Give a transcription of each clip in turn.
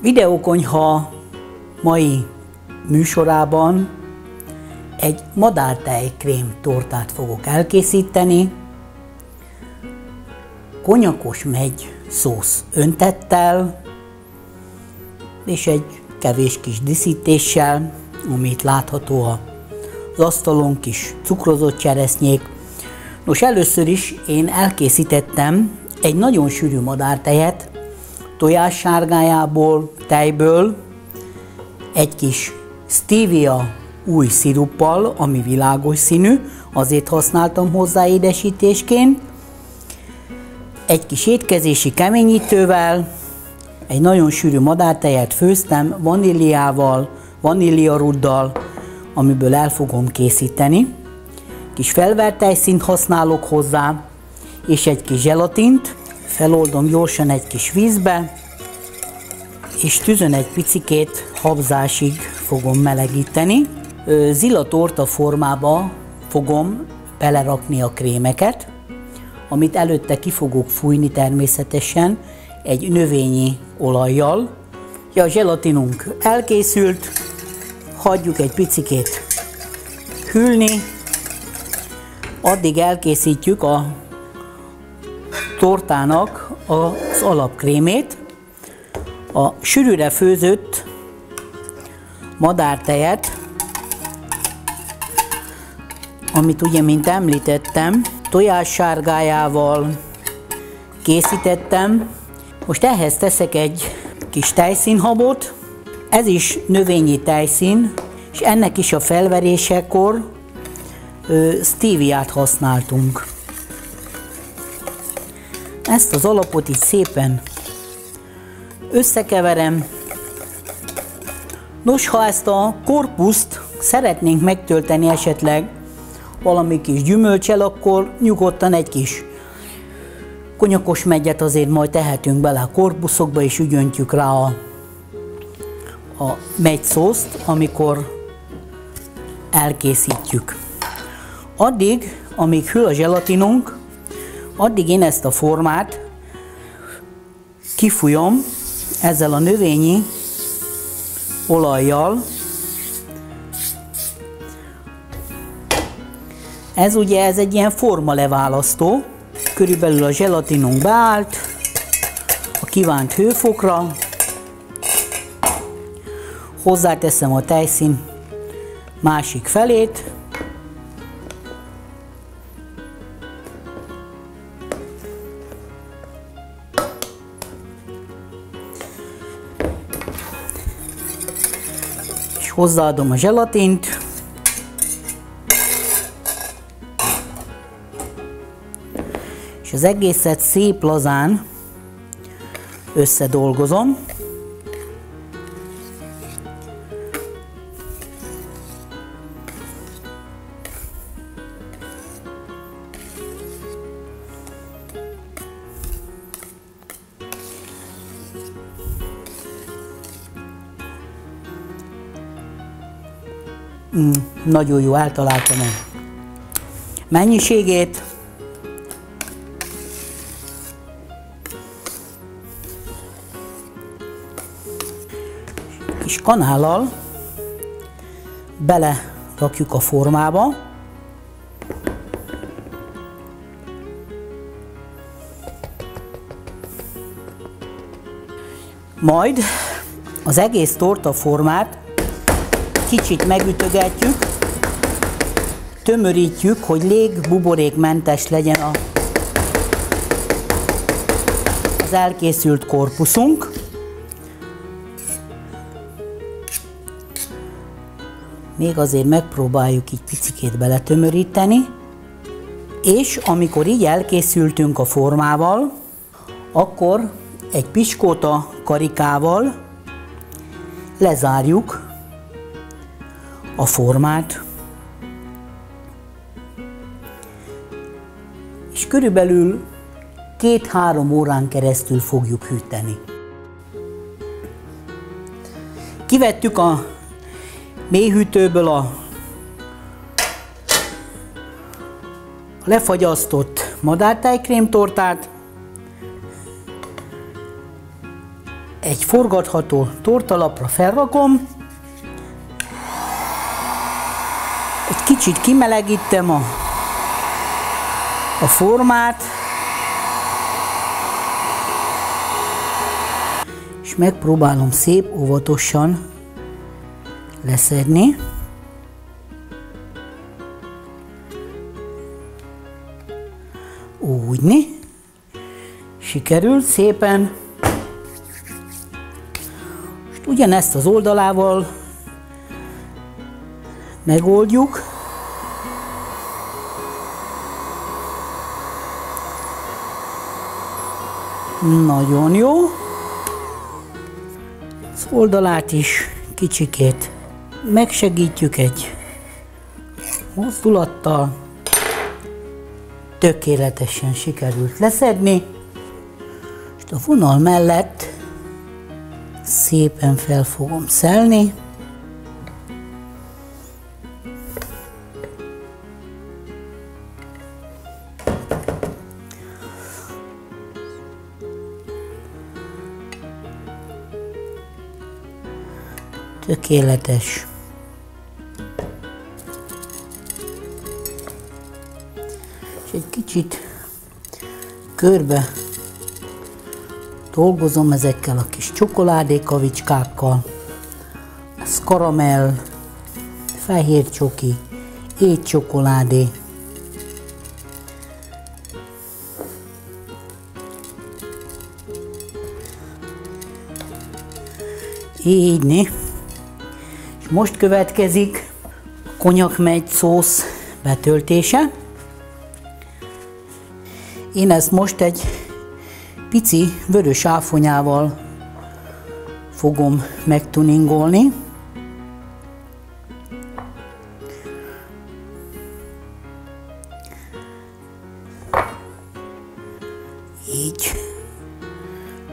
Videókonyha mai műsorában egy madártejkrém tortát fogok elkészíteni, konyakos megy szósz öntettel, és egy kevés kis diszítéssel, amit látható az asztalon, kis cukrozott cseresznyék. Nos, először is én elkészítettem egy nagyon sűrű madártejet, tojás sárgájából, tejből, egy kis stevia új sziruppal, ami világos színű, azért használtam hozzá édesítésként, egy kis étkezési keményítővel, egy nagyon sűrű madártejet főztem vaníliával, vaníliaruddal, amiből el fogom készíteni. Kis felvert tejszínt használok hozzá, és egy kis zselatint, feloldom gyorsan egy kis vízbe, és tűzön egy picikét habzásig fogom melegíteni. Zilla torta formába fogom belerakni a krémeket, amit előtte ki fogok fújni természetesen egy növényi olajjal. Ja, a zselatinunk elkészült, hagyjuk egy picikét hűlni, addig elkészítjük a tortának az alapkrémét. A sűrűre főzött madártejet, amit ugye, mint említettem, tojás sárgájával készítettem. Most ehhez teszek egy kis tejszínhabot, ez is növényi tejszín, és ennek is a felverésekor stevia használtunk. Ezt az alapot itt szépen összekeverem. Nos, ha ezt a korpuszt szeretnénk megtölteni esetleg valami kis gyümölcsel, akkor nyugodtan egy kis konyakos megyet azért majd tehetünk bele a korpuszokba, és ügyöntjük rá a, a megyszószt, amikor elkészítjük. Addig, amíg hűl a zselatinunk, addig én ezt a formát kifújom ezzel a növényi olajjal. Ez ugye ez egy ilyen forma leválasztó, körülbelül a zselatinunk beállt a kívánt hőfokra, hozzáteszem a tejszín másik felét, hozzáadom a zselatint, és az egészet szép lazán összedolgozom. Mm, nagyon jó, eltaláltam a mennyiségét. Kis kanállal bele rakjuk a formába. Majd az egész torta formát kicsit megütögetjük, tömörítjük, hogy légbuborékmentes legyen a, az elkészült korpuszunk. Még azért megpróbáljuk így picikét beletömöríteni, és amikor így elkészültünk a formával, akkor egy piskóta karikával lezárjuk a formát, és körülbelül két-három órán keresztül fogjuk hűteni. Kivettük a mélyhűtőből a lefagyasztott madártájkrémtortát, egy egy forgatható tortalapra felrakom, kicsit kimelegítem a, a formát, és megpróbálom szép óvatosan leszedni. Úgyni. Sikerült szépen. Most ugyanezt az oldalával megoldjuk. Nagyon jó. Az oldalát is kicsikét megsegítjük egy mozdulattal. Tökéletesen sikerült leszedni. És a vonal mellett szépen fel fogom szelni. Tökéletes. És egy kicsit körbe dolgozom ezekkel a kis csokoládékavicskákkal. Ez karamell, fehér csoki, étcsokoládé. Így, né? Most következik a konyakmegy szósz betöltése. Én ezt most egy pici vörös áfonyával fogom megtuningolni. Így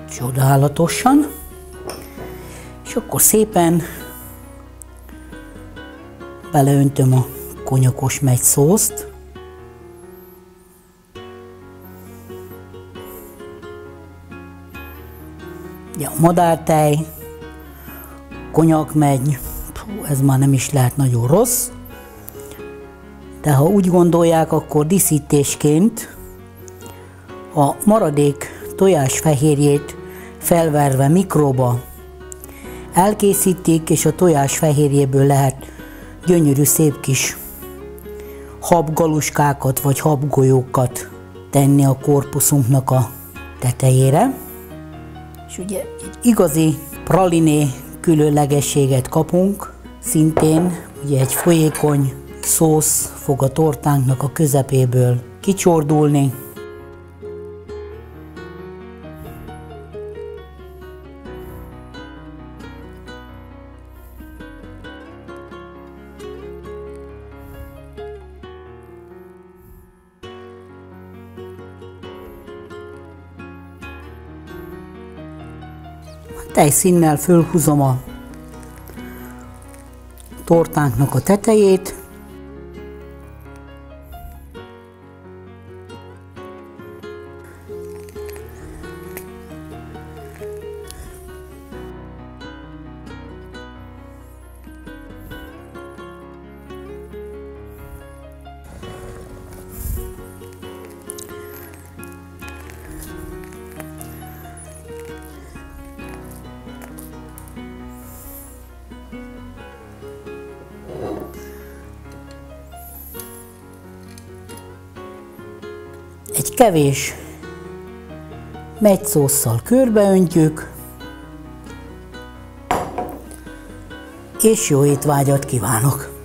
csodálatosan. És akkor szépen beleöntöm a konyakos megy szószt. Ja, madártej, konyak megy, ez már nem is lehet nagyon rossz, de ha úgy gondolják, akkor díszítésként a maradék tojásfehérjét felverve mikróba elkészítik, és a tojás fehérjéből lehet gyönyörű szép kis habgaluskákat vagy habgolyókat tenni a korpuszunknak a tetejére. És ugye egy igazi praliné különlegességet kapunk, szintén ugye egy folyékony szósz fog a tortánknak a közepéből kicsordulni, tejszínnel fölhúzom a tortánknak a tetejét, kevés megyszósszal körbeöntjük, és jó étvágyat kívánok!